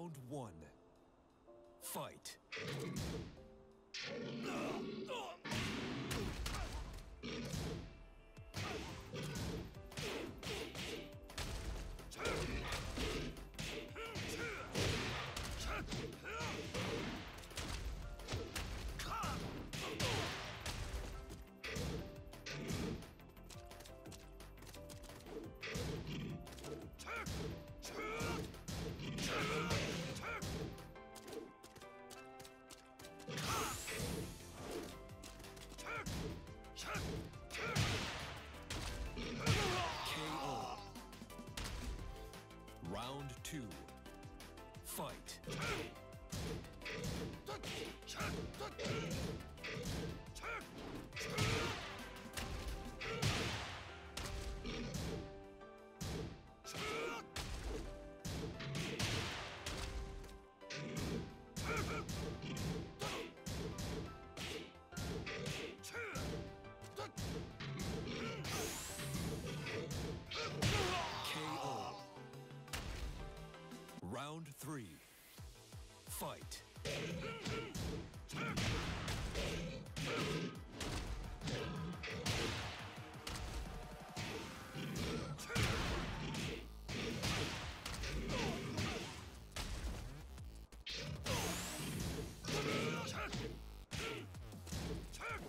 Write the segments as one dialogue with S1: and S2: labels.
S1: Round one. Fight. Round three. Fight. 착!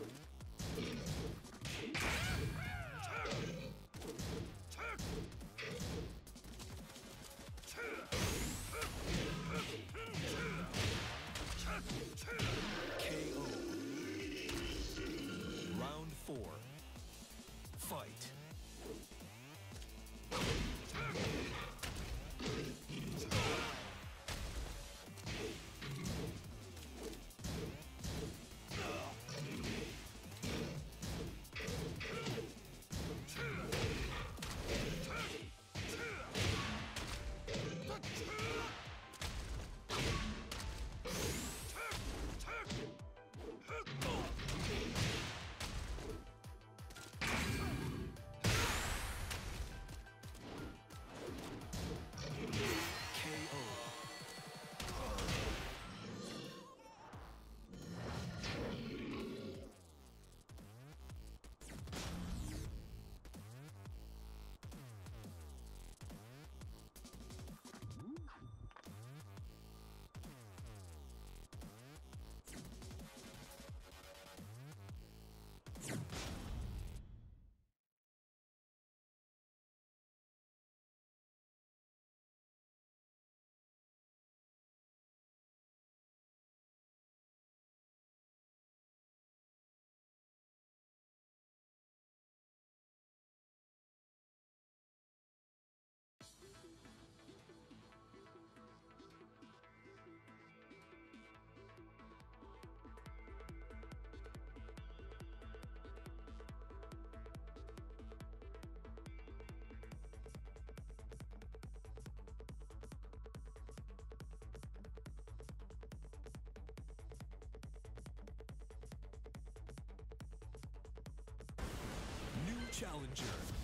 S1: Challenger.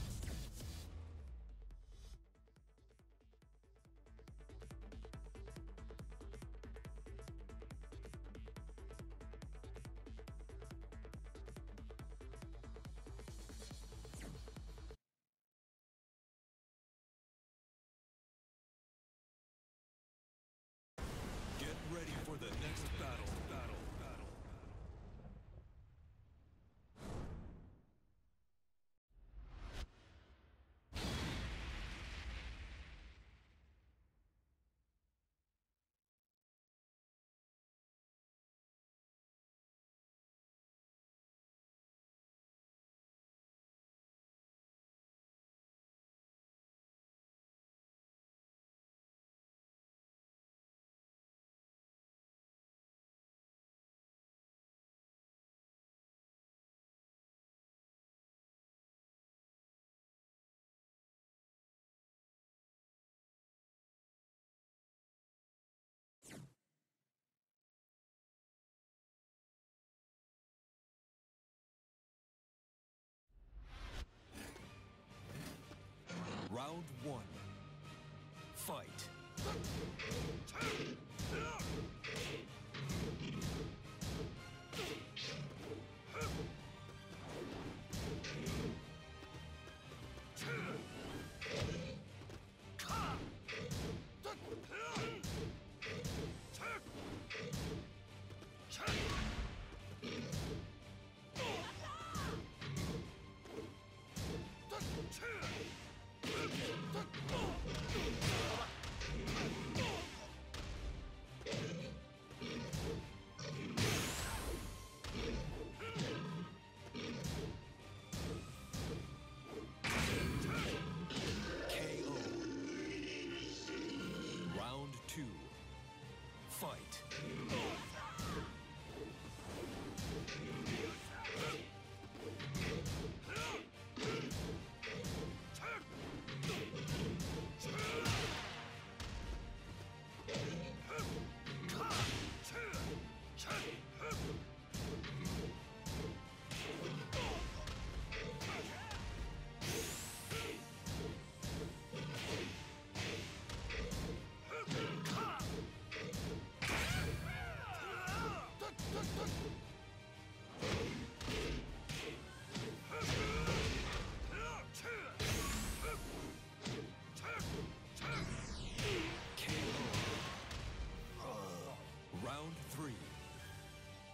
S1: Round three.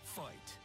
S1: Fight.